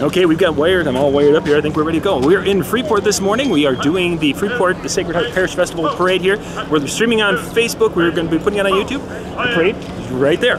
Okay, we've got wired. I'm all wired up here. I think we're ready to go. We're in Freeport this morning. We are doing the Freeport, the Sacred Heart Parish Festival parade here. We're streaming on Facebook. We're going to be putting it on YouTube. The parade is right there.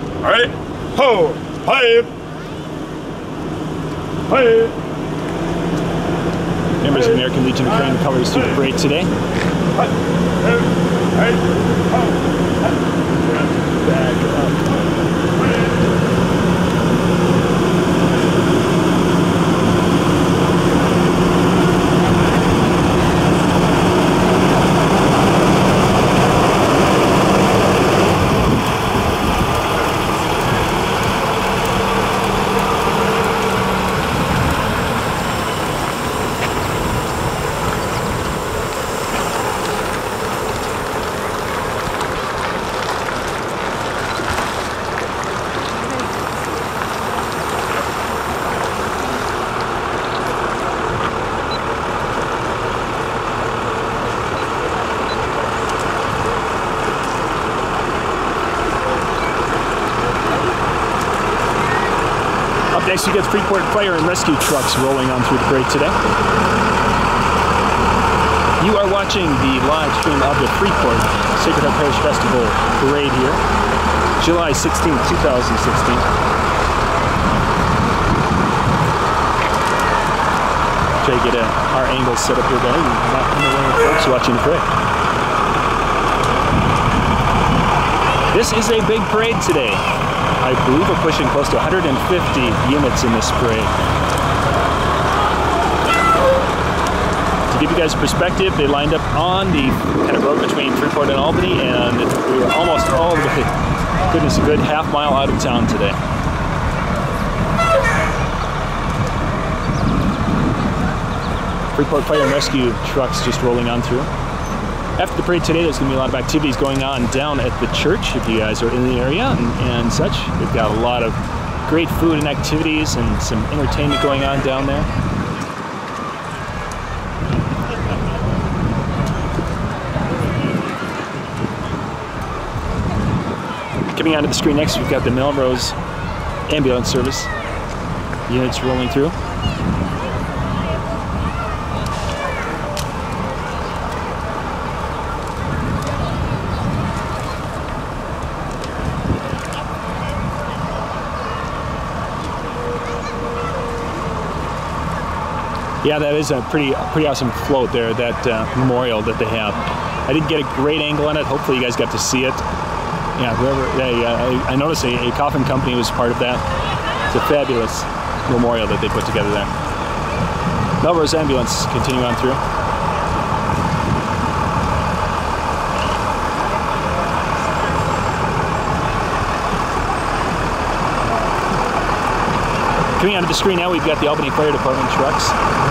right, ho, hi, hi. Members of American Legion carrying the colors the parade today. Hut, ho, right, next, you get Freeport fire and rescue trucks rolling on through the parade today. You are watching the live stream of the Freeport Sacred Heart Parish Festival parade here, July 16, 2016. Try to get a, our angle set up here, guys. Not in the way of folks watching the parade. This is a big parade today. I believe we're pushing close to 150 units in this parade. To give you guys perspective, they lined up on the kind of road between Freeport and Albany, and we were almost all the way, goodness, a good half mile out of town today. Freeport Fire and Rescue trucks just rolling on through. After the parade today, there's going to be a lot of activities going on down at the church if you guys are in the area and, and such. They've got a lot of great food and activities and some entertainment going on down there. Coming onto the screen next, we've got the Melrose Ambulance Service units rolling through. Yeah, that is a pretty pretty awesome float there, that uh, memorial that they have. I didn't get a great angle on it. Hopefully you guys got to see it. Yeah, whoever, uh, I, I noticed a, a coffin company was part of that. It's a fabulous memorial that they put together there. Melrose Ambulance, continue on through. Coming onto the screen now, we've got the Albany Fire Department trucks.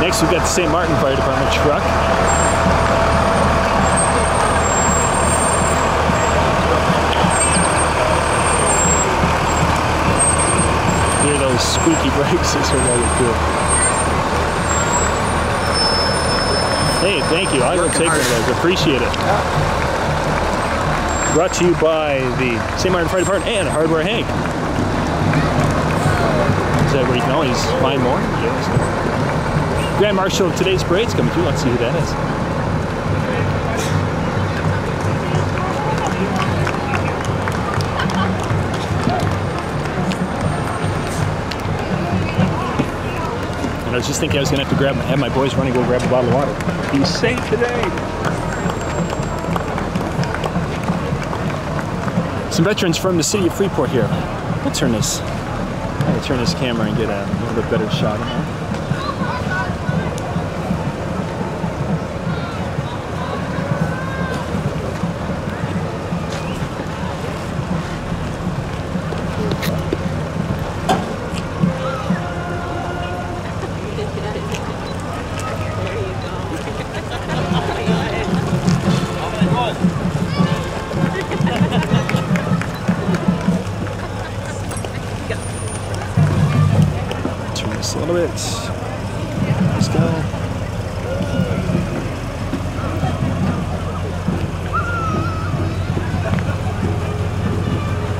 Next, we've got the St. Martin Fire Department truck. Hear those squeaky brakes, this are really cool. Hey, thank you. I will take one of those. Appreciate it. Brought to you by the St. Martin Fire Department and Hardware Hank. Is that where you can always find more? Yes. Grand Marshal of today's parade's coming through. Let's see who that is. And I was just thinking I was gonna have to grab have my boys running go grab a bottle of water. He's safe today. Some veterans from the city of Freeport here. We'll turn this. I'll turn this camera and get a little bit better shot of.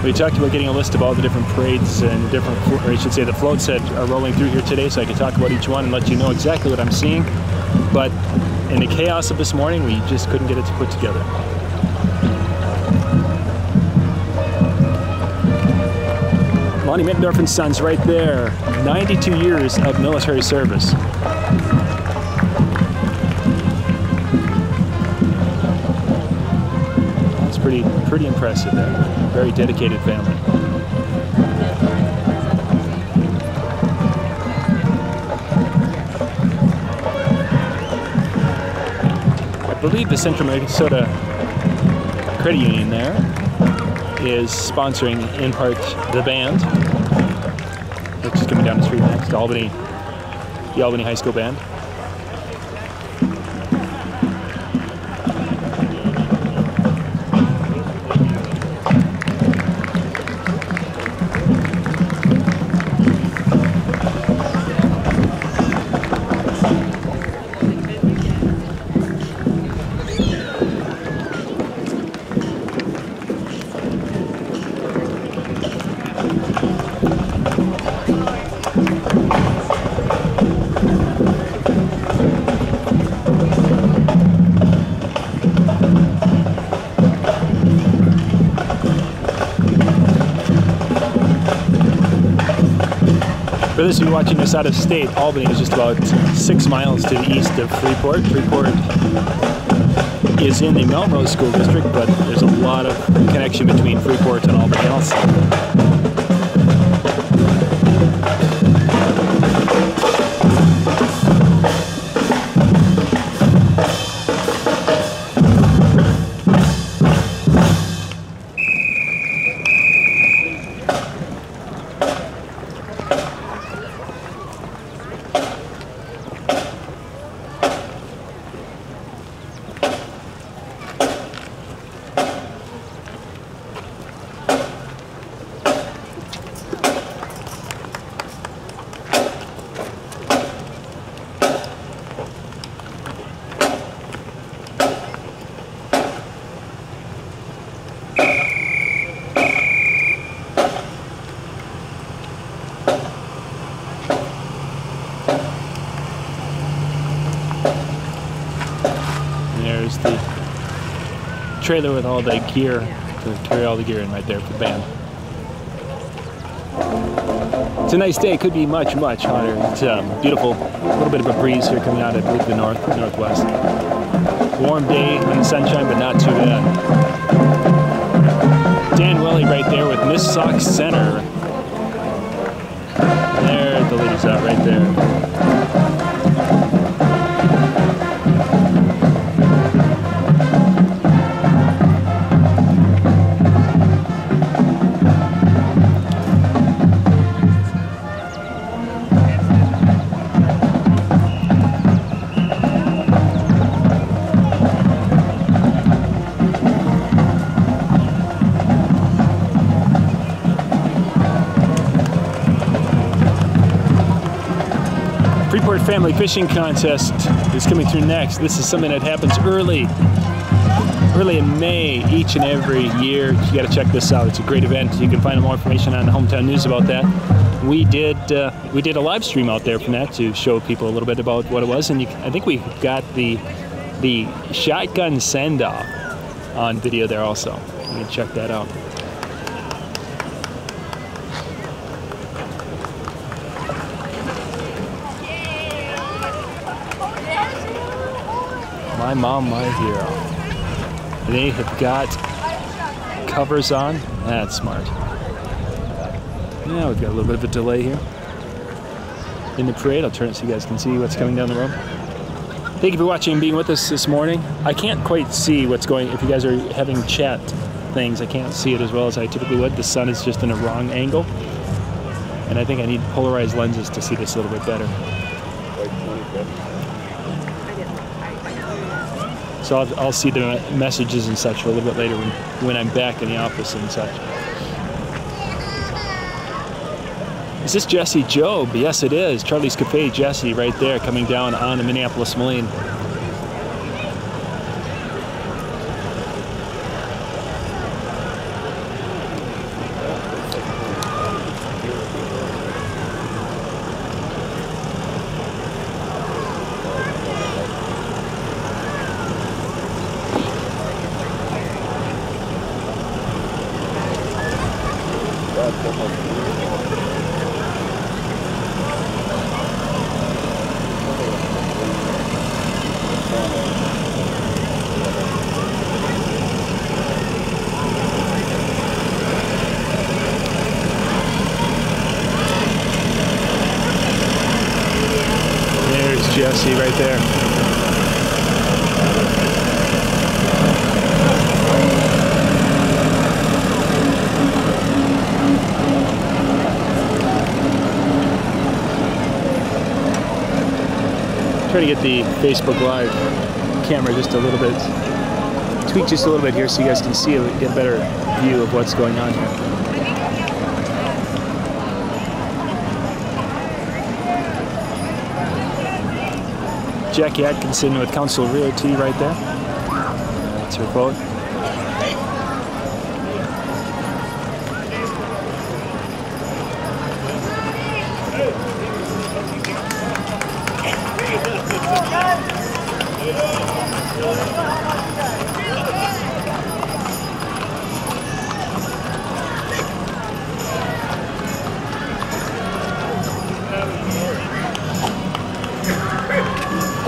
We talked about getting a list of all the different parades and different, or I should say, the floats that are rolling through here today, so I can talk about each one and let you know exactly what I'm seeing. But in the chaos of this morning, we just couldn't get it to put together. Lonnie Mittendorf and Sons right there. 92 years of military service. That's pretty pretty impressive there. Very dedicated family. I believe the Central Minnesota Credit Union there is sponsoring in part the band, which is coming down the street next, Albany, the Albany High School band. Those of you watching this out of state, Albany is just about six miles to the east of Freeport. Freeport is in the Melrose School District, but there's a lot of connection between Freeport and Albany also. Trailer with all the gear to carry all the gear in right there for the band. It's a nice day. It could be much, much hotter. It's um, beautiful. A little bit of a breeze here coming out of the north, northwest. Warm day in the sunshine, but not too bad. Dan Welly right there with Miss Sauk Centre. There, the ladies out right there. Family Fishing Contest is coming through next. This is something that happens early early in May each and every year. You got to check this out. It's a great event. You can find more information on the Hometown News about that. We did uh, we did a live stream out there from that to show people a little bit about what it was, and you, I think we got the the shotgun send off on video there also. You can check that out. My Mom, My Hero. They have got covers on. That's smart. Yeah, we've got a little bit of a delay here in the parade. I'll turn it so you guys can see what's coming down the road. Thank you for watching and being with us this morning. I can't quite see what's going, if you guys are having chat things, I can't see it as well as I typically would. The sun is just in a wrong angle. And I think I need polarized lenses to see this a little bit better. So I'll, I'll see the messages and such a little bit later when, when I'm back in the office and such. Is this Jesse Job? Yes, it is. Charlie's Cafe Jesse right there coming down on the Minneapolis Moline. There's Jesse right there. Try to get the Facebook Live camera just a little bit, tweak just a little bit here so you guys can see, get a better view of what's going on here. Jackie Atkinson with Council Realty right there. That's her quote.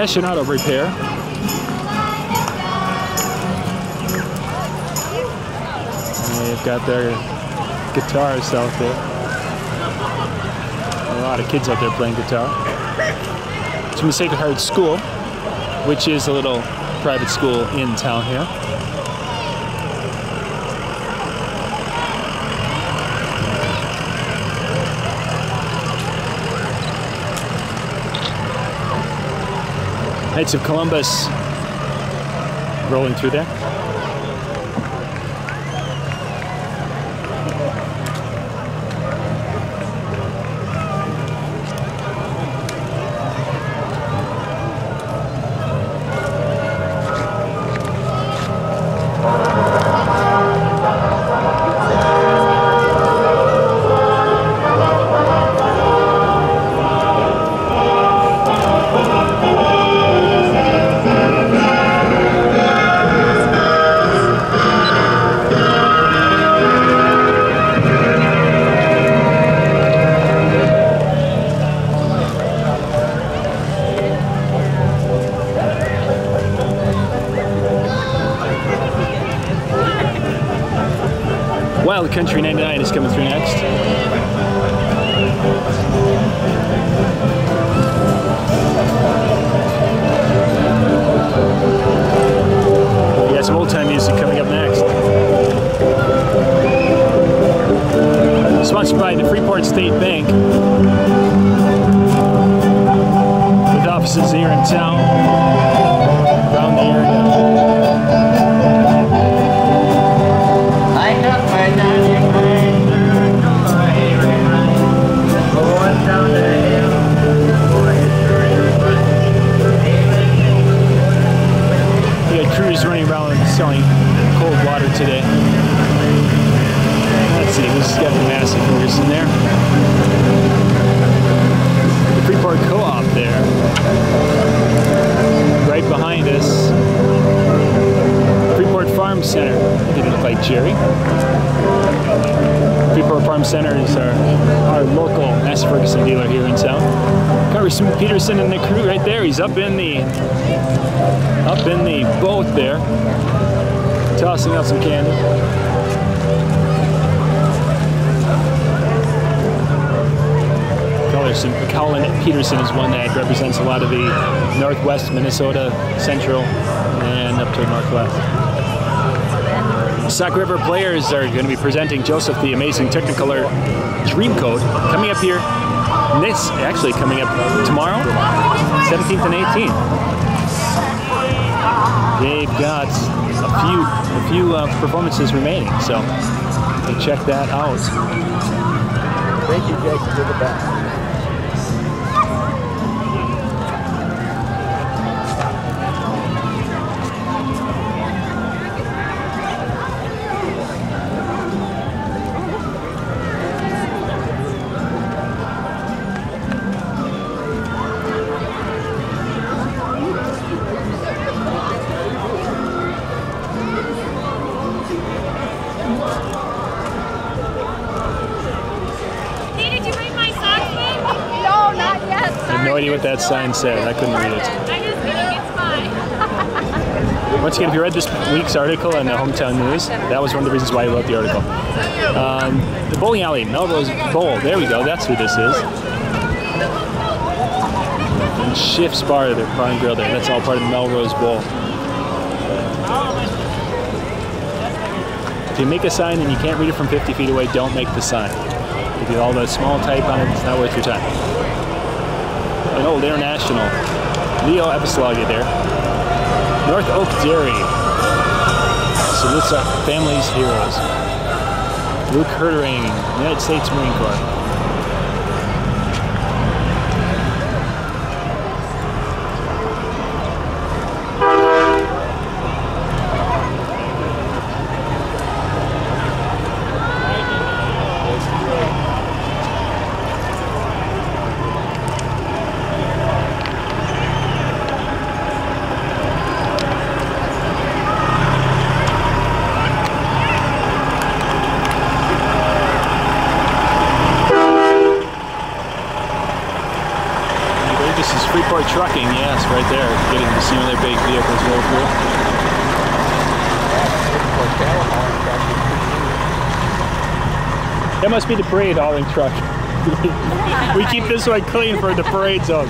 Hessian Auto Repair. And they've got their guitars out there. A lot of kids out there playing guitar. It's from the Sacred Heart School, which is a little private school in town here. Knights of Columbus rolling through there. Wild Country 99 is coming through next. Some old time music coming up next. Sponsored by the Freeport State Bank. With offices here in town, around the area. Selling cold water today. Let's see, who's got the orders in there? The Freeport Co-op there. Right behind us. Freeport Farm Center. Didn't look like Jerry. Freeport Farm Center is our, our local Massey Ferguson dealer here in town. Congressman Peterson and the crew right there. He's up in the up in the boat there, tossing out some candy. Collin Peterson is one that represents a lot of the northwest Minnesota, central, and up to northwest. Sauk River players are going to be presenting Joseph the Amazing Technicolor Dreamcoat coming up here. This actually coming up tomorrow, 17th and 18th. They've got few a few uh, performances remaining, so check that out. Thank you, Jake, for the back. Said. I couldn't read it. I'm just kidding. It's fine. Once again, if you read this week's article in the Hometown News, that was one of the reasons why I wrote the article. Um, the bowling alley, Melrose Bowl. There we go. That's who this is. And Schiff's Bar, the bar and grill there. That's all part of the Melrose Bowl. If you make a sign and you can't read it from 50 feet away, don't make the sign. If you have all the small type on it, it's not worth your time. An old international. Leo Epislagi there. North Oak Dairy. Salutes our family's heroes. Luke Herdering, United States Marine Corps. I believe this is Freeport Trucking, yes, right there. Getting to see one of their big vehicles roll through. That must be the parade truck. we keep this one clean for the parade zone.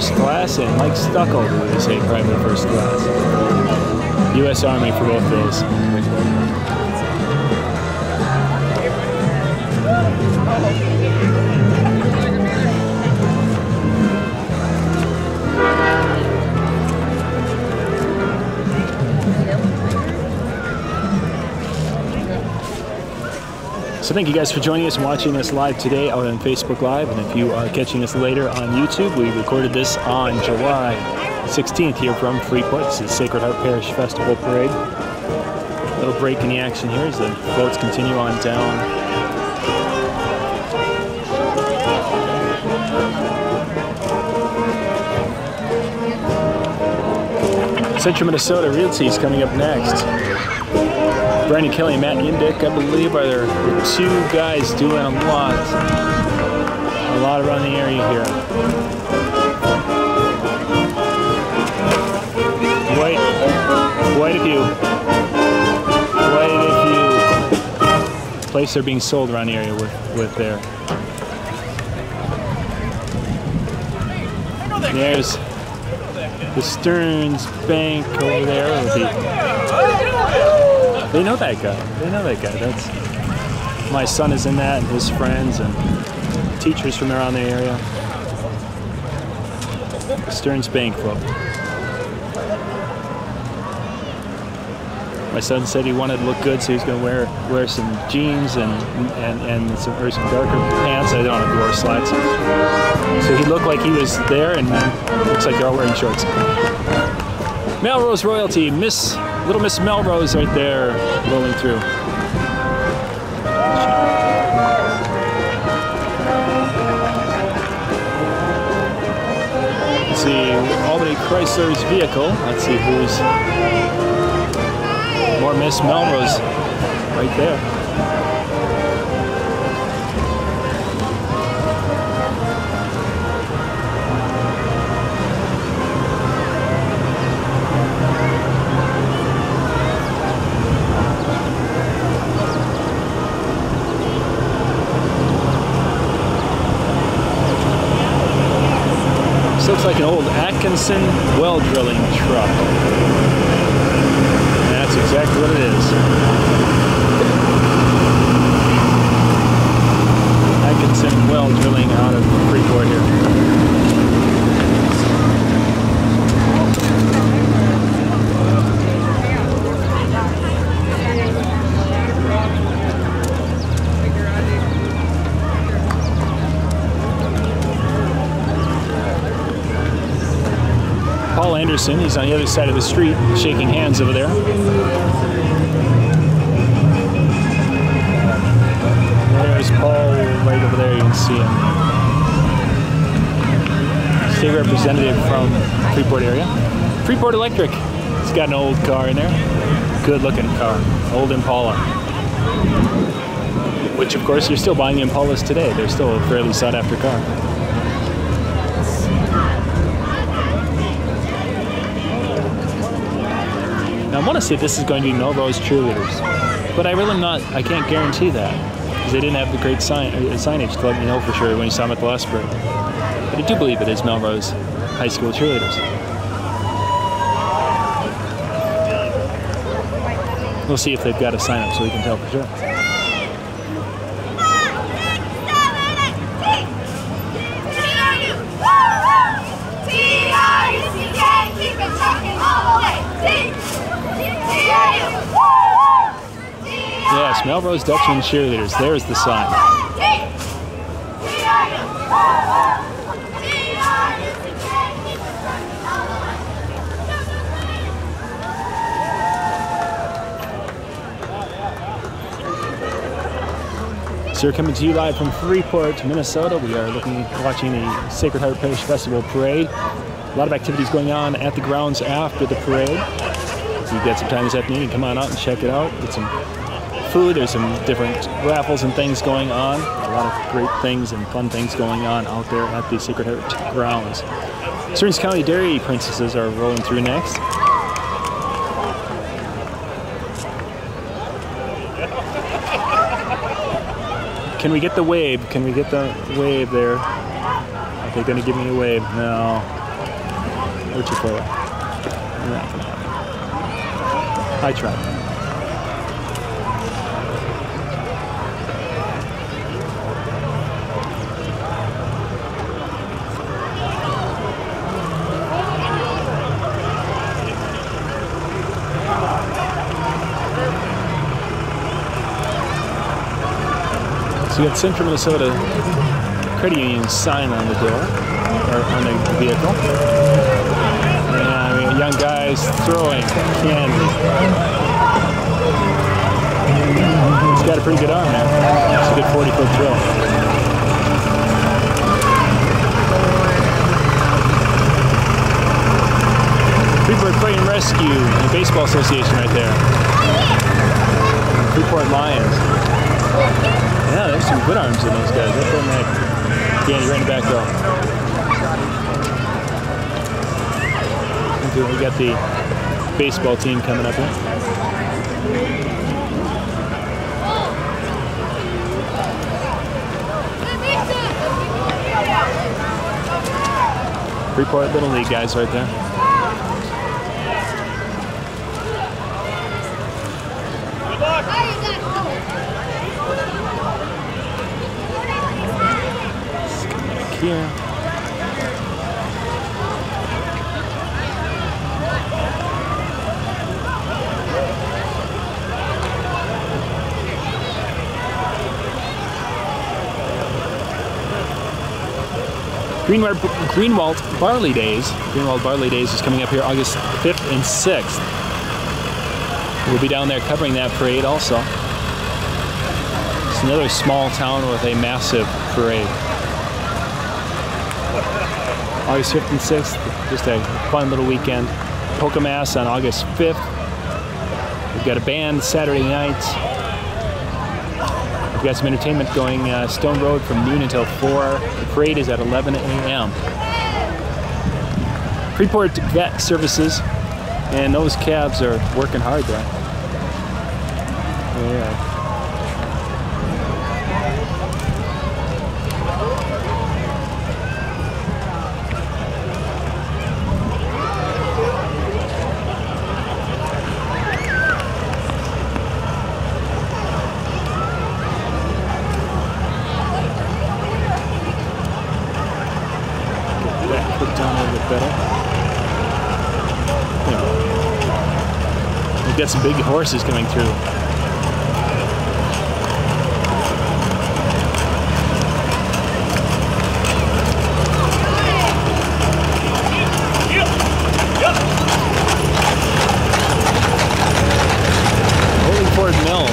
First class, and Mike Stuckel, who is a private first class. U.S. Army for both those. So thank you guys for joining us and watching us live today out on Facebook Live. And if you are catching us later on YouTube, we recorded this on July 16th here from Freeport. This is Sacred Heart Parish Festival Parade. A little break in the action here as the boats continue on down. Central Minnesota Realty is coming up next. Brandon Kelly and Matt Indyk, I believe, are there the two guys doing a lot. A lot around the area here. Quite, quite a few. Quite a few places are being sold around the area with, with there. There's the Stearns Bank over there. They know that guy. They know that guy. That's my son is in that, and his friends and teachers from around the area. Stearns Bank Club. My son said he wanted to look good, so he was going to wear wear some jeans and and and some or some darker pants. I don't if he wore slacks. So he looked like he was there, and looks like they're all wearing shorts. Melrose royalty, Miss Little Miss Melrose, right there, rolling through. Let's see, Albany Chrysler's vehicle. Let's see who's more Miss Melrose, right there. Looks like an old Atkinson well drilling truck. And that's exactly what it is. Atkinson well drilling out of Freeport here. Paul Anderson, he's on the other side of the street, shaking hands over there. There's Paul right over there, you can see him. State representative from Freeport area. Freeport Electric, he's got an old car in there. Good looking car, old Impala. Which of course you're still buying Impalas today. They're still a fairly sought after car. Now I want to say this is going to be Melrose cheerleaders, but I really not. I can't guarantee that because they didn't have the great sign, uh, signage to let me know for sure when you saw them at the last break. But I do believe it is Melrose High School cheerleaders. We'll see if they've got a sign up so we can tell for sure. Melrose Dutchman cheerleaders. There's the sign. So we're coming to you live from Freeport, Minnesota. We are looking, watching the Sacred Heart Parish Festival Parade. A lot of activities going on at the grounds after the parade. If you've got some time this afternoon, come on out and check it out. Get some food. There's some different raffles and things going on. A lot of great things and fun things going on out there at the Sacred Heart grounds. Stearns County Dairy Princesses are rolling through next. Can we get the wave? Can we get the wave there? Are they gonna give me a wave? No. Where'd you put it? I tried. You got Central Minnesota Credit Union sign on the door, or on the vehicle. And I mean, young guys throwing candy. He's got a pretty good arm now. It's a good 40 foot throw. Freeport Fire and Rescue and the Baseball Association right there. Freeport Lions. Yeah, there's some good arms in those guys. Up in that Danny right in the back row. We got the baseball team coming up here. Freeport Little League guys right there. Greenwald, Greenwald Barley Days. Greenwald Barley Days is coming up here August 5th and 6th. We'll be down there covering that parade also. It's another small town with a massive parade. August 5th and 6th, just a fun little weekend. Pokemass on August 5th. We've got a band Saturday night. We've got some entertainment going uh, Stone Road from noon until 4. The parade is at 11 a.m. Freeport Vet Services, and those cabs are working hard there. Yeah. that put down a little bit better. Yeah. We've got some big horses coming through. Holdingford Mill.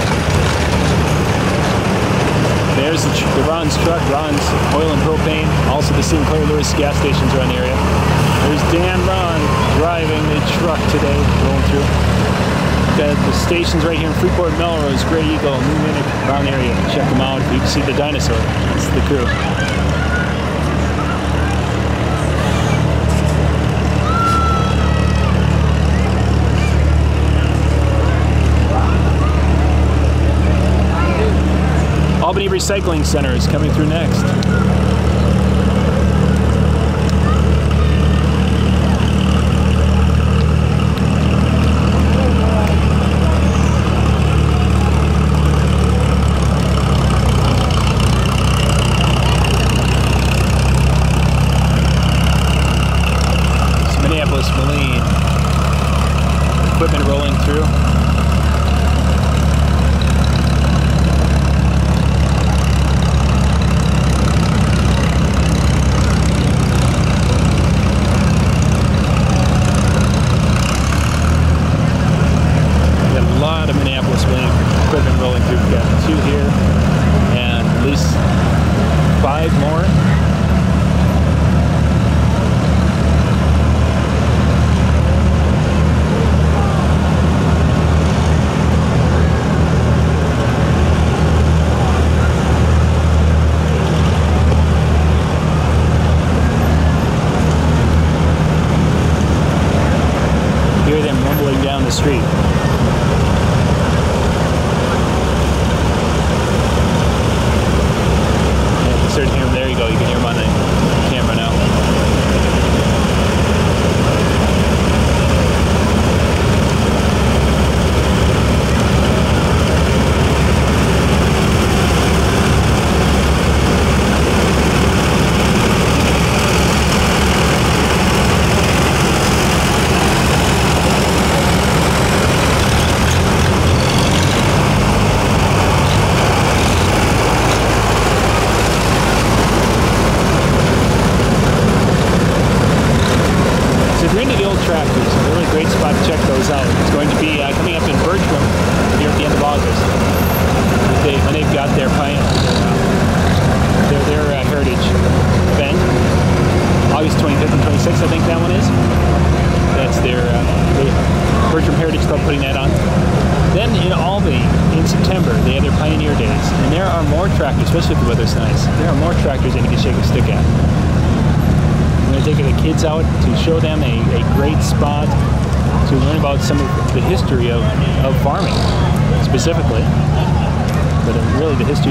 There's the, the Ron's truck, Ron's Oil and Propane. Also the Sinclair Lewis gas stations around the area. There's Dan Ron driving the truck today, going through. The stations right here in Freeport, Melrose, Grey Eagle, New Munich, the area. Check them out. You can see the dinosaur. That's the crew. Albany Recycling Center is coming through next.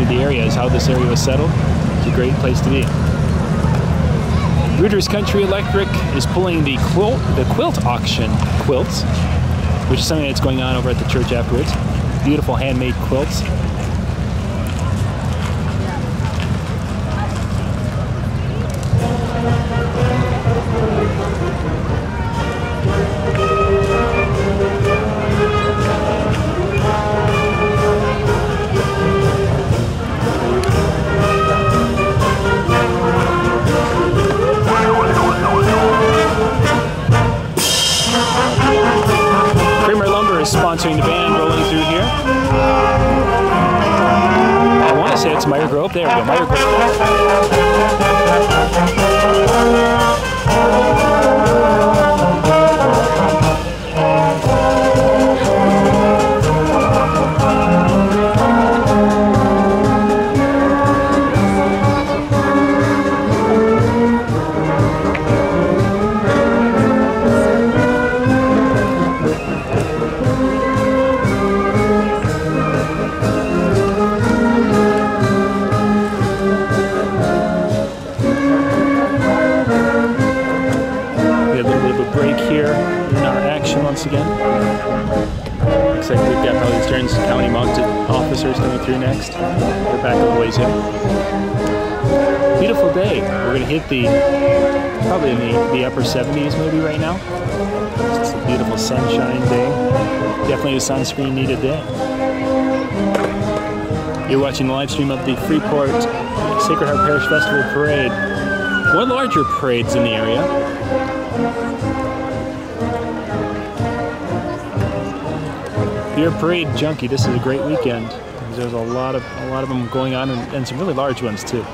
The the area is how this area was settled. It's a great place to be. Reuters Country Electric is pulling the quilt, the quilt auction quilts, which is something that's going on over at the church afterwards. Beautiful handmade quilts. The probably in the, the upper 70s maybe right now. It's a beautiful sunshine day. Definitely a sunscreen needed day. You're watching the live stream of the Freeport Sacred Heart Parish Festival Parade. One of the larger parades in the area. If you're a parade junkie, this is a great weekend. There's a lot of a lot of them going on, and, and some really large ones too.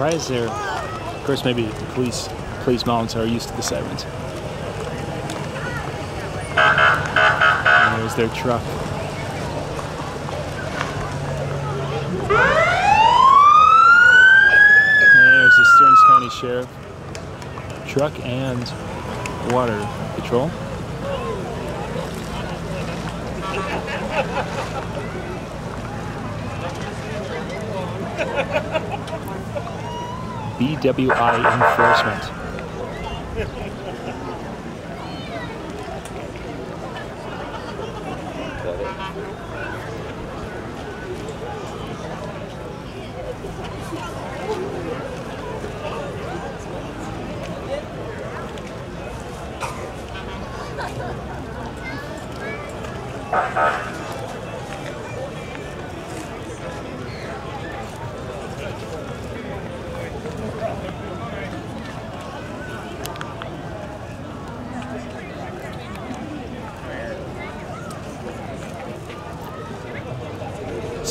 Surprised there. Of course, maybe the police police mounts are used to the sirens. And there's their truck. There's the Stearns County Sheriff truck and water patrol. BWI enforcement.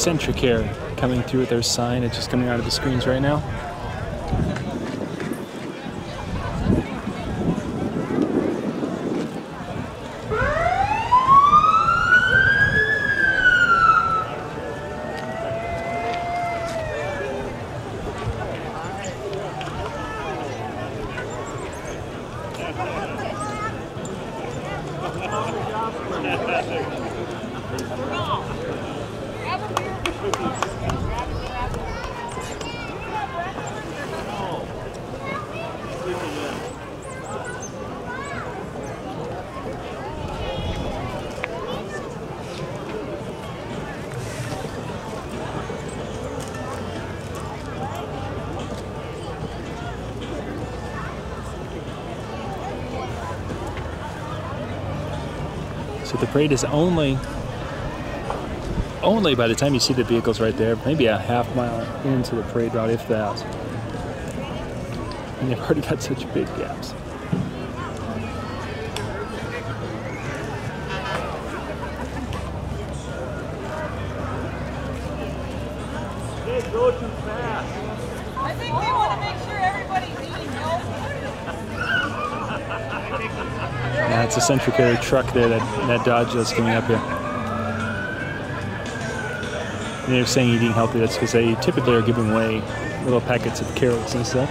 CentraCare coming through with their sign. It's just coming out of the screens right now. Parade is only, only by the time you see the vehicles right there, maybe a half mile into the parade route, if that. And they've already got such big gaps. I think they want to make sure everybody's eating healthy. It's a CentraCare truck there that, that Dodge is coming up here. And they're saying eating healthy, that's because they typically are giving away little packets of carrots and such.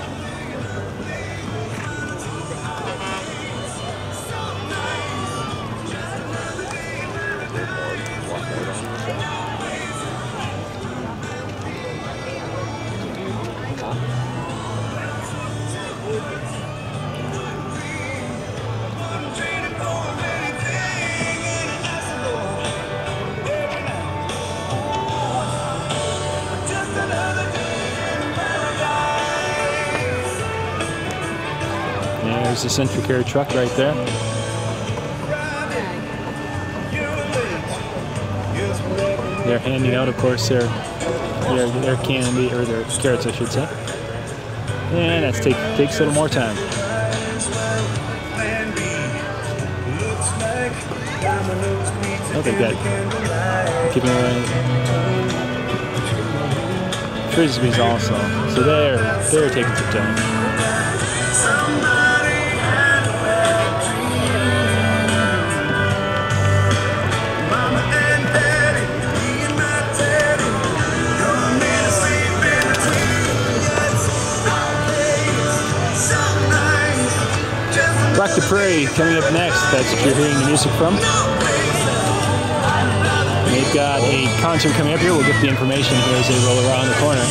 The truck right there. They're handing out, of course, their their, their candy or their carrots, I should say. And that's take takes a little more time. Oh, they've got giving away frisbees also. So they're they're taking some time. Rock the Prairie coming up next. That's what you're hearing the music from. They've got a concert coming up here. We'll get the information here as they roll around the corner.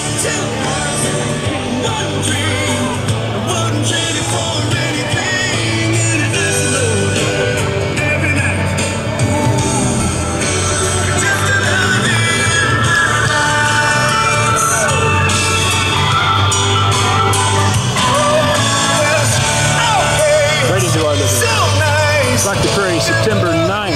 The Prairie, September 9th.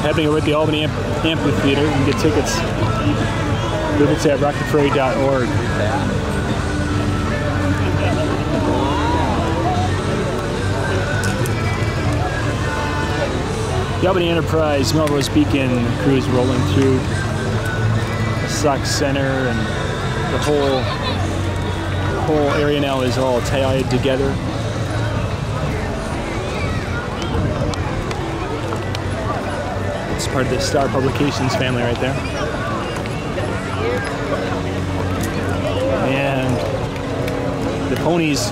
Happening over at the Albany Amp- Amphitheater. You can get tickets. Tickets at. The Albany Enterprise Melrose Beacon cruise rolling through Sauk Centre and the whole whole area now is all tied together. It's part of the Star Publications family right there. And the ponies,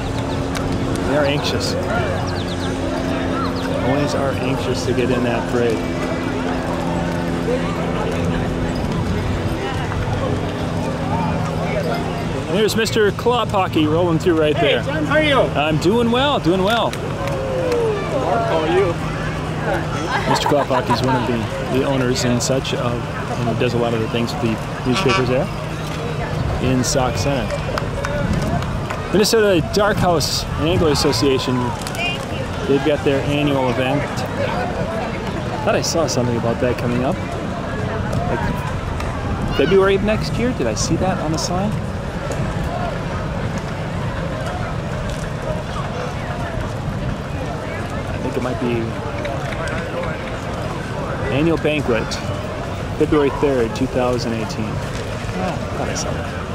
they're anxious. The Ponies are anxious to get in that parade. And Here's Mr. Pocky rolling through right there. John, how are you? I'm doing well, doing well. How are you? Mr. Klopok is one of the, the owners and such of, and he does a lot of the things with the newspapers there in Sauk Centre. Minnesota Dark House and Angler Association, they've got their annual event. thought I saw something about that coming up. Like February of next year? Did I see that on the sign? I think it might be annual banquet, February 3rd, 2018. Ah, thought I saw that.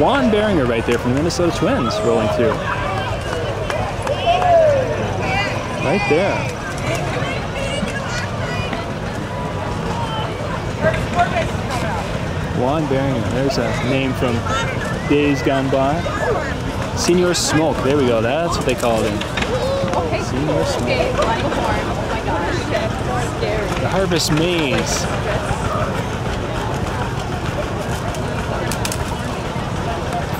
Juan Berenguer right there from the Minnesota Twins rolling through. Right there. Juan Berenguer. There's a name from days gone by. Señor Smoke. There we go. That's what they called him. Okay, Señor Smoke. okay. Oh my gosh. The Harvest Maze.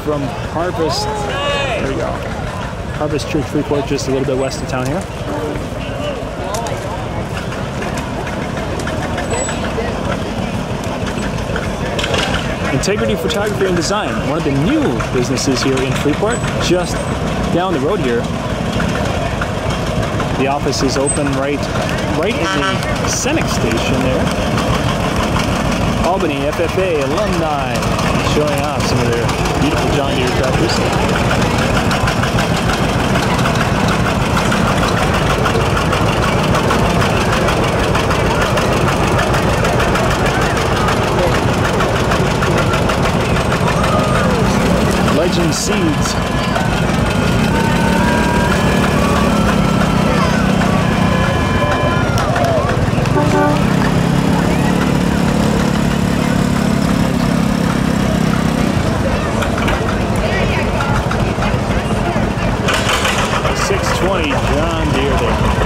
From Harvest, there we go. Harvest Church Freeport, just a little bit west of town here. Integrity Photography and Design, one of the new businesses here in Freeport, just down the road here. The office is open right, right in the Cenex station there. Albany FFA alumni showing off some of their beautiful John Deere tractors. Seeds. Six twenty John Deere there.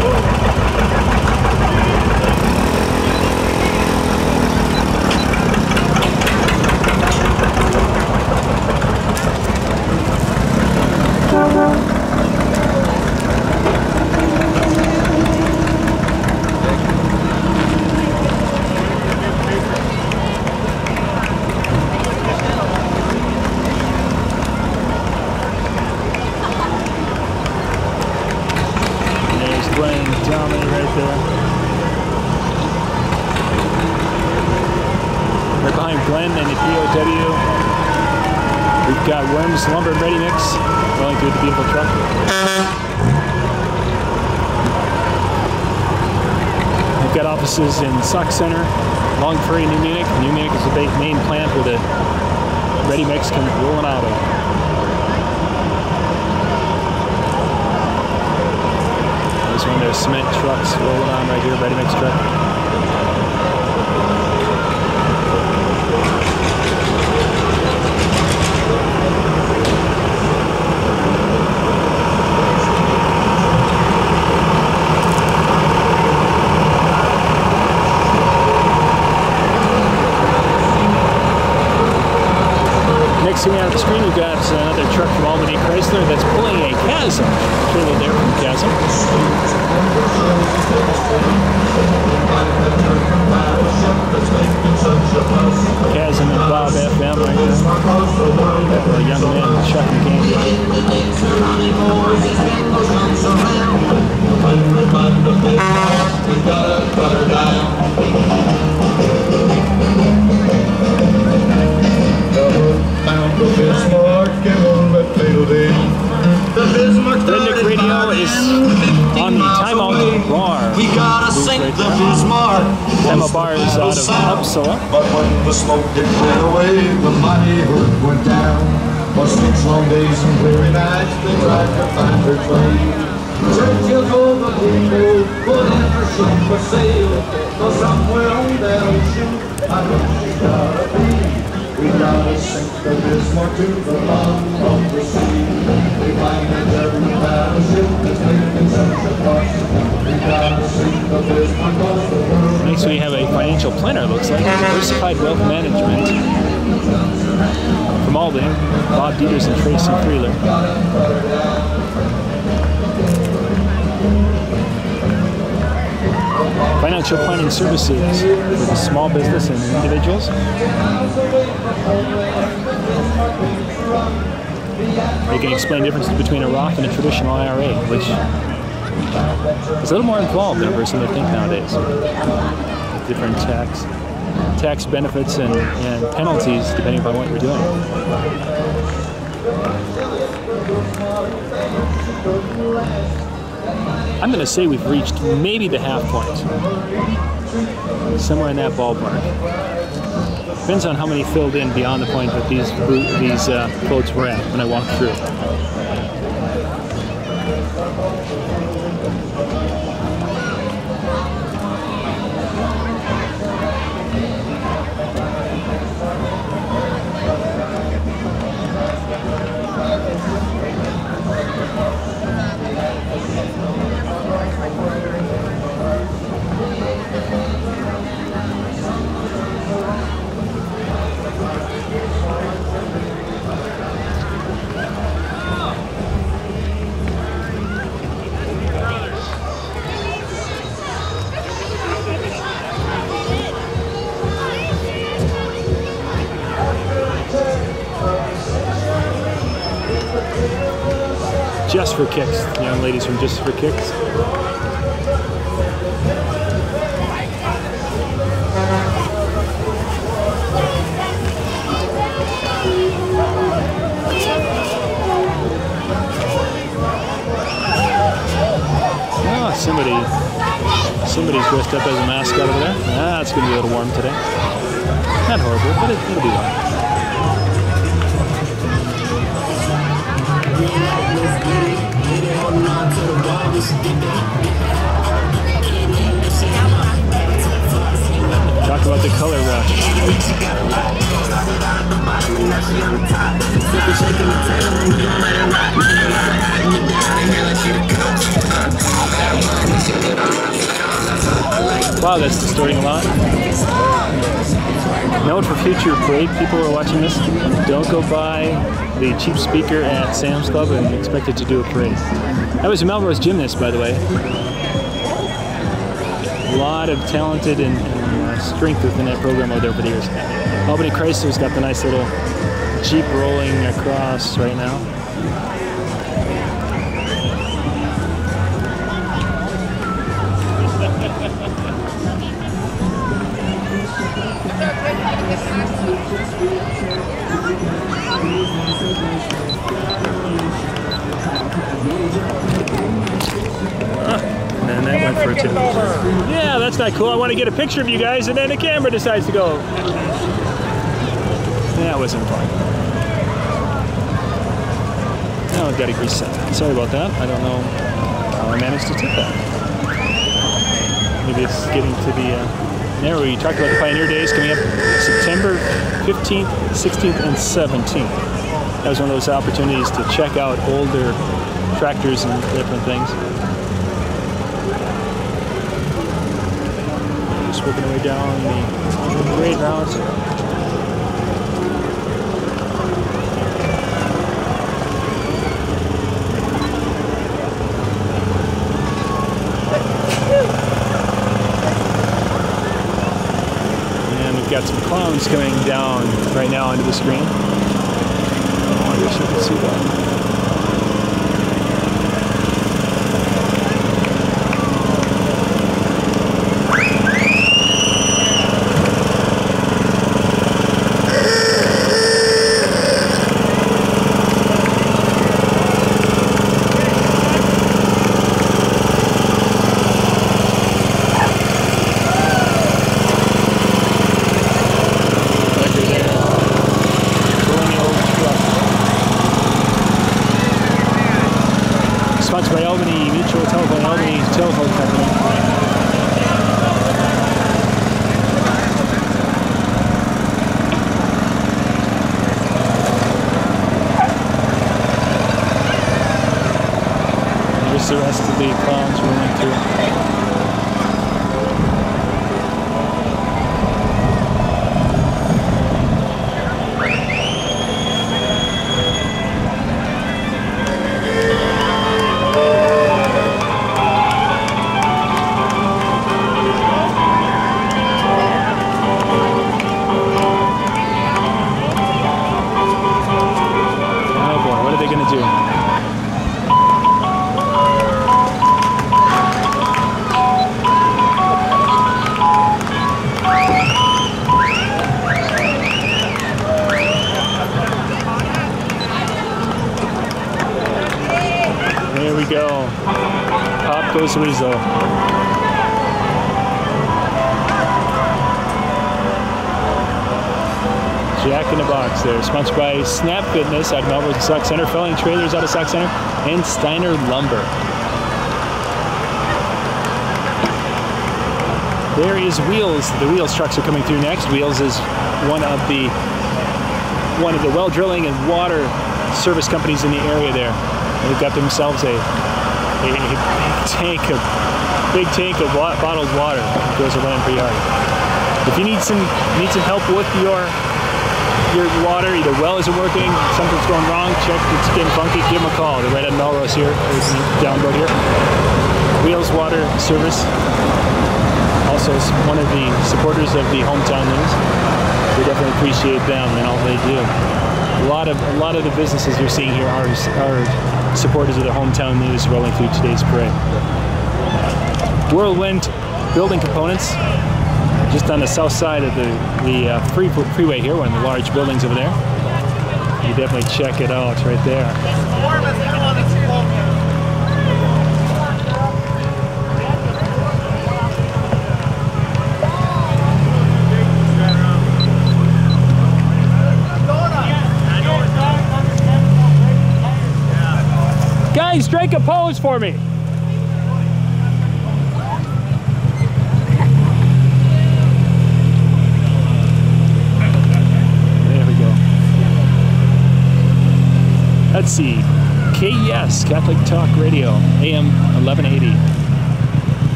There's Glenn Dominant right there. Right behind Glenn and the POW. We've got Worms Lumber Ready Mix rolling through the beautiful We've got offices in Sauk Centre, Long Prairie, New Munich. New Munich is the main plant where the Ready comes rolling out of. There's one of their cement trucks rolling on right here, ready mix truck. Next thing out of the screen, we've got uh, another truck from Albany Chrysler that's pulling a Chasm trailer there from Chasm. Chasm and Bob FM right there. A young man chucking candy. Redneck Radio is on the Timeout Bar. We gotta sink the Bismarck. Timeout Bar is out of Upsala. But when the smoke did clear away, the hood went down. For six long days and weary nights, they tried to find her train. Churchill told the people, whatever ship for sail, for somewhere on that ocean, I know she gotta be. We gotta sink the Bismarck to the bottom of the sea. A fuss. We Next have a financial planner, looks like. Diversified Wealth Management. From Albany, Bob Dieters and Tracy Freeler. Financial planning services for the small business and individuals. They can explain the difference between a Roth and a traditional IRA, which is a little more involved than a person would think nowadays. Different tax tax benefits and, and penalties depending upon what you're doing. I'm going to say we've reached maybe the half point. Somewhere in that ballpark. Depends on how many filled in beyond the point that these these uh, quotes were at when I walked through. Just for Kicks, the young ladies from Just for Kicks. Oh, somebody, somebody's dressed up as a mascot over there. Ah, it's going to be a little warm today. Not horrible, but it, it'll be warm. Talk about the color rush. Wow, that's distorting a lot. Note for future parade people who are watching this, don't go by the cheap speaker at Sam's Club and expect it to do a parade. That was a Melrose gymnast, by the way. A lot of talented and, and uh, strength within that program out there over the years. Albany Chrysler's got the nice little Jeep rolling across right now. That went for a two. Yeah, that's not cool. I want to get a picture of you guys, and then the camera decides to go. That wasn't fun. Now I've got to grease that. Sorry about that. I don't know how I managed to tip that. Maybe it's getting to the uh, narrow. You talked about the Pioneer Days coming up September 15th, 16th, and 17th. That was one of those opportunities to check out older tractors and different things. Just working our way down the. And we've got some clowns coming down right now onto the screen. Oh, I wish you could see that. Sauk Centre, Felling Trailers out of Sauk Centre, and Steiner Lumber. There is Wheels. The Wheels trucks are coming through next. Wheels is one of the one of the well drilling and water service companies in the area there. They've got themselves a, a, a big tank of big tank of bottled water that goes around pretty hard. If you need some need some help with your your water, either well isn't working, something's going wrong, check it's getting funky, give them a call. They're right at Melrose here, there's down road here. Wheels Water Service, also one of the supporters of the hometown news. We definitely appreciate them and all they do. A lot of a lot of the businesses you're seeing here are are supporters of the hometown news rolling through today's parade. Whirlwind Building Components, just on the south side of the the uh, free, freeway here, one of the large buildings over there. You definitely check it out right there. Guys, strike a pose for me. There we go. Let's see. KES, Catholic Talk Radio, AM 1180.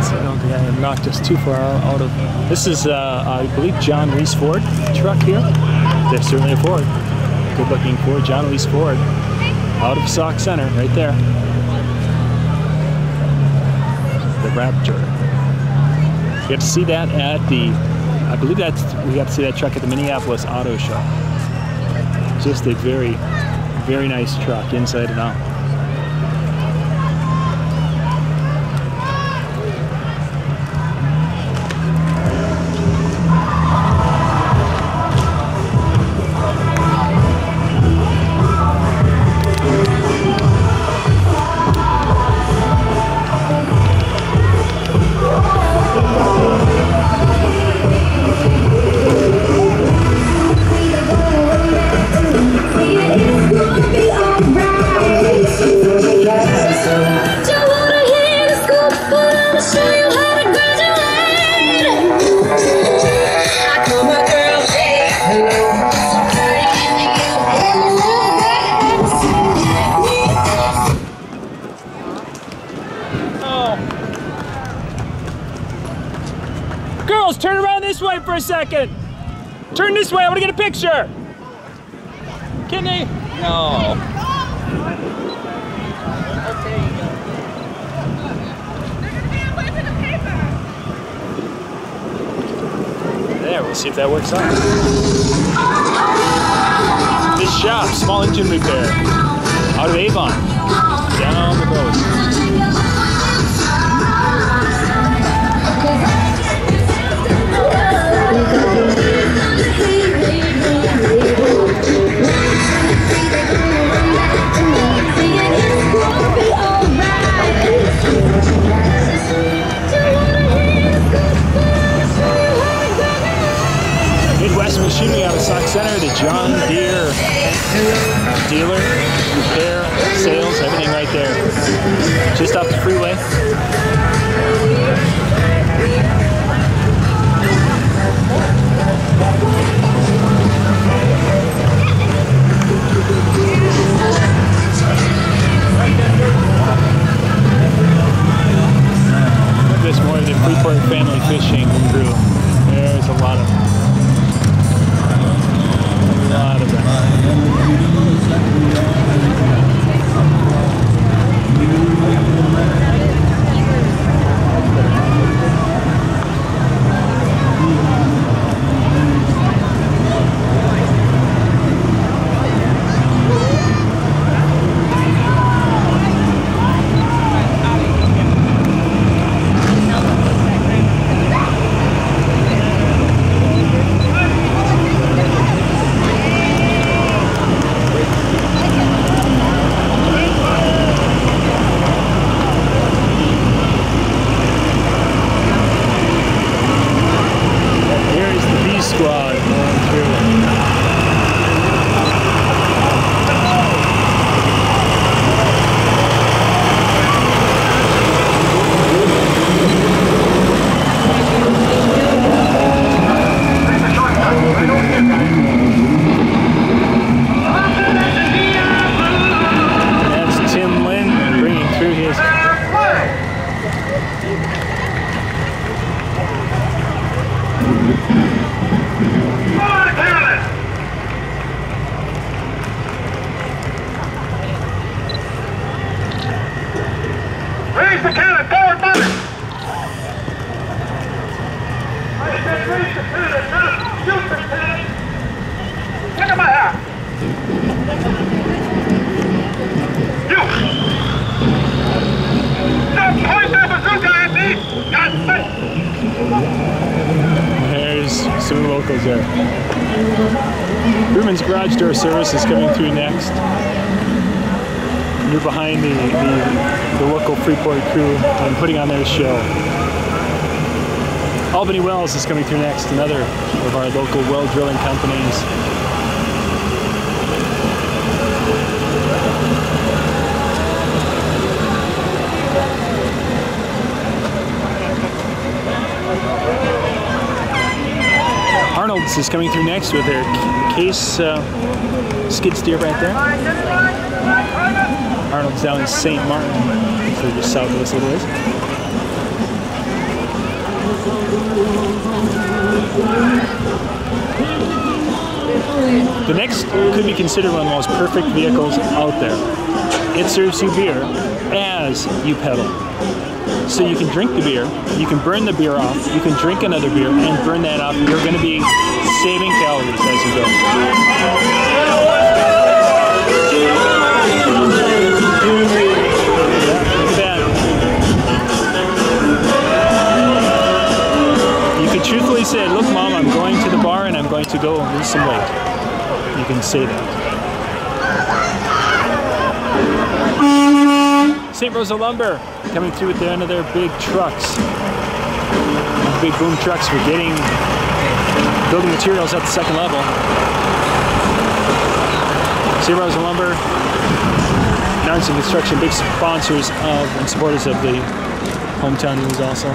So I don't think I am not just too far out of. This is, uh, I believe, John Reese Ford truck here. There's certainly a Ford. Good looking Ford, John Reese Ford. Out of Sauk Centre, right there. The Raptor. We got to see that at the, I believe that's, we got to see that truck at the Minneapolis Auto Show. Just a very, very nice truck inside and out. A second. Turn this way. I want to get a picture. They? No. There, we'll see if that works out. This shop, small engine repair, out of Avon, Midwest Machinery out of Sauk Centre, the John Deere dealer, repair, sales, everything right there. Just off the freeway. More of the Freeport family fishing crew. There's a lot of a lot of them. Door Service is coming through next. You're behind the, the, the local Freeport crew and putting on their show. Albany Wells is coming through next, another of our local well drilling companies. Arnold's is coming through next with their case uh, skid steer right there. Arnold's down in St. Martin, just south of little ways. The next could be considered one of the most perfect vehicles out there. It serves you beer as you pedal. So you can drink the beer, you can burn the beer off, you can drink another beer and burn that off. You're going to be saving calories as you go. Truthfully say, look mom, I'm going to the bar and I'm going to go lose some weight. You can say that. St. Rosa Lumber coming through with their big trucks. Big boom trucks We're getting building materials at the second level. St. Rosa Lumber, Johnson Construction, big sponsors of and supporters of the hometown news also.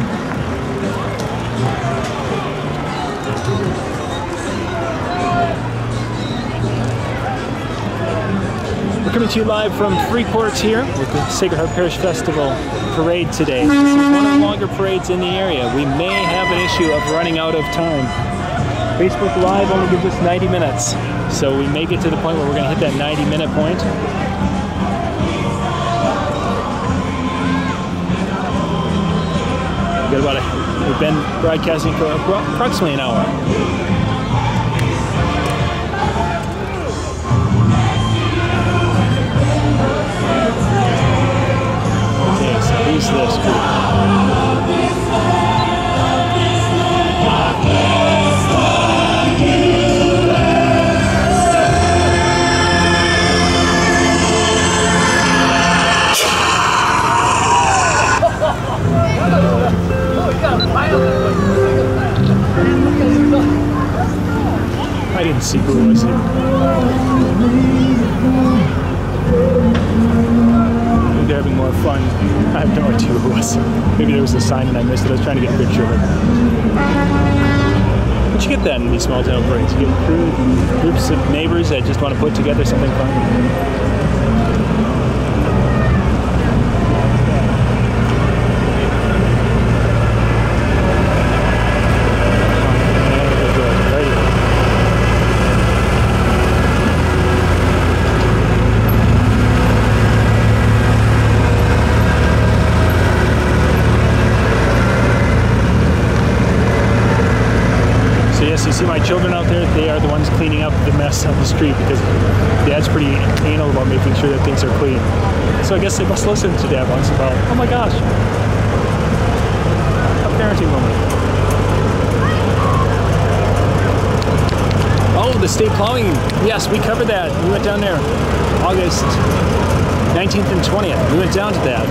We're coming to you live from Freeport here with the Sacred Heart Parish Festival parade today. This is one of the longer parades in the area. We may have an issue of running out of time. Facebook Live only gives us 90 minutes, so we may get to the point where we're going to hit that 90 minute point. We've got about a, we've been broadcasting for approximately an hour. Didn't see. Maybe they're having more fun. I have no idea who it was. Maybe there was a sign and I missed it. I was trying to get a picture of it. But you get that in these small town parades. You get groups of neighbors that just want to put together something fun. Right here. So yes, you see my children out there, they are the ones cleaning up the mess on the street because dad's pretty anal about making sure that things are clean. So I guess they must listen to dad once about, oh my gosh, a parenting moment. Oh, the state plowing. Yes, we covered that. We went down there August 19th and 20th. We went down to that.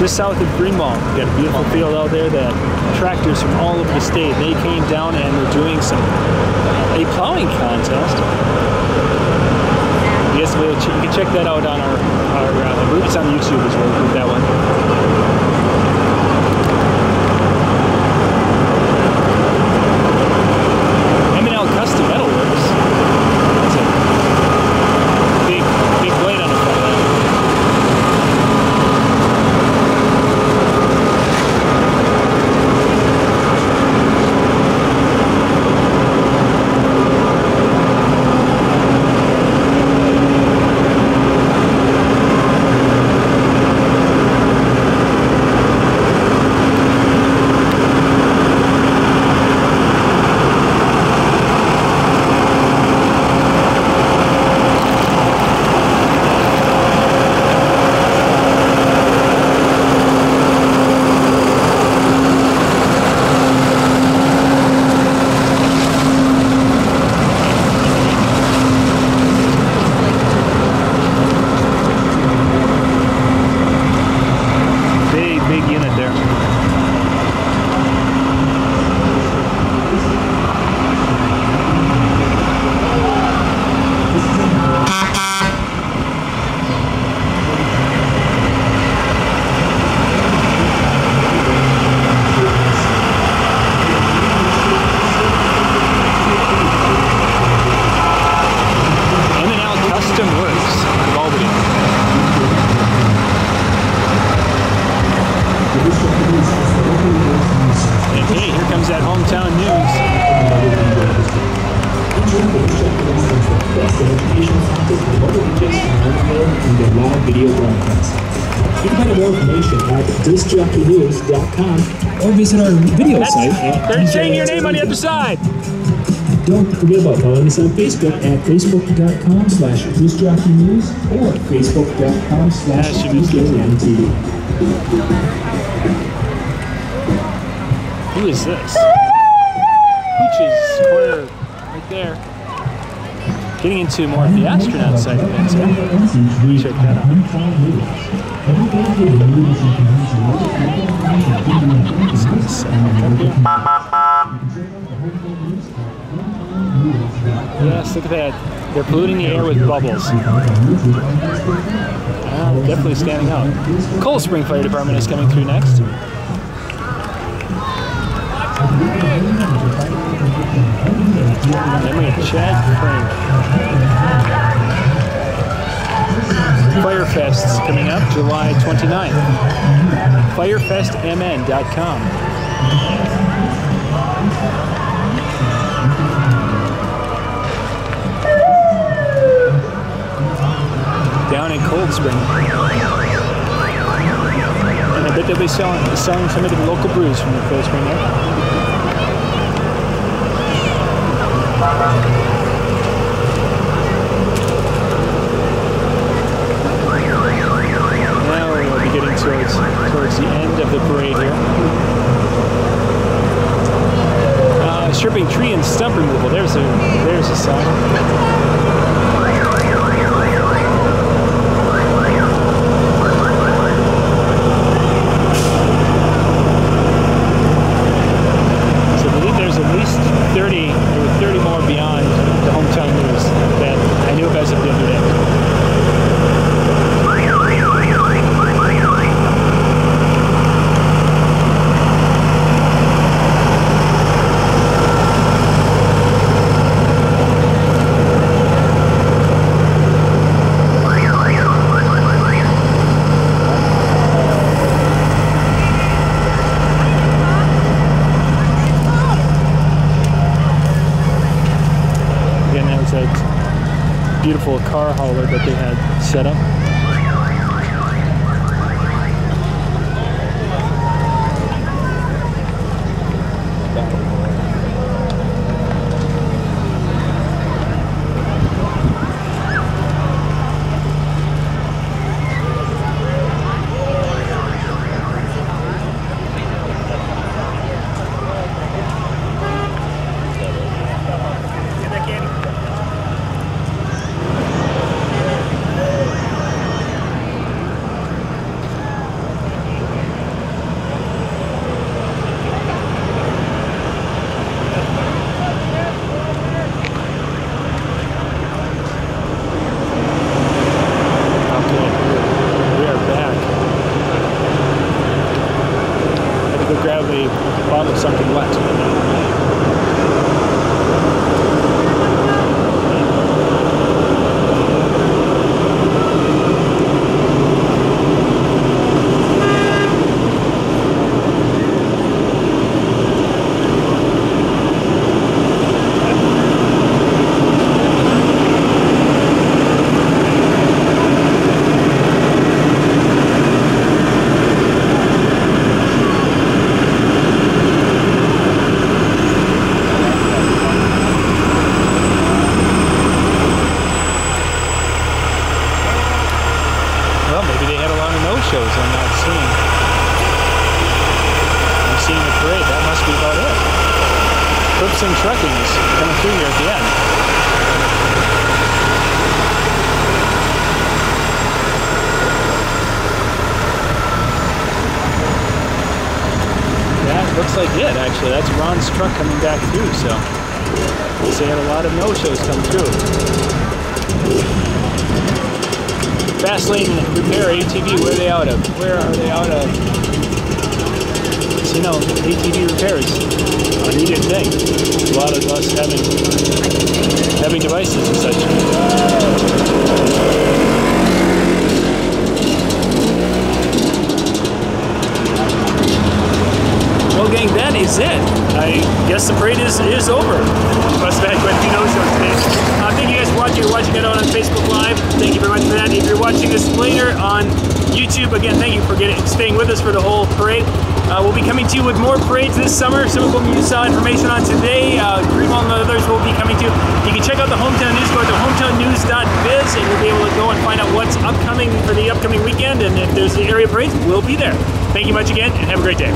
Just south of Greenwald. We got a beautiful field out there that tractors from all over the state, they came down and were doing some, a plowing contest. Yes, we'll ch- you can check that out on our, our uh, it's on YouTube as well, that one. They're saying your name on the other side. Don't forget about following us on Facebook at facebook.com slash discjockeynews or facebook.com slash Yeah, she missed Who is this? Pooch's corner right there. Getting into more of the astronaut side of things. Check that out. Yes, look at that. They're polluting the air with bubbles. Ah, definitely standing out. Cold Spring Fire Department is coming through next. Then Chad Frank. Firefest is coming up July 29th. FirefestMN.com. Cold Spring. And I bet they'll be selling, selling some of the local brews from the Cold Spring we'll be getting towards towards the end of the parade here. Uh, stripping tree and stump removal. There's a there's a sign. Actually. That's Ron's truck coming back through, so. They had a lot of no-shows come through. Fast Lane Repair ATV, where are they out of? Where are they out of? So, you know, ATV repairs a needed thing. A lot of us having having devices and such. That is it. I guess the parade is, is over. Must have had quite a few no-shows today. Uh, thank you guys for watching, you're watching it on Facebook Live. Thank you very much for that. If you're watching this later on YouTube, again, thank you for getting staying with us for the whole parade. Uh, we'll be coming to you with more parades this summer. Some of them you saw information on today. Uh, Greenwald and others will be coming to you. You can check out the Hometown News. Go to hometownnews.biz and you'll be able to go and find out what's upcoming for the upcoming weekend. And if there's the area parades, we'll be there. Thank you much again and have a great day.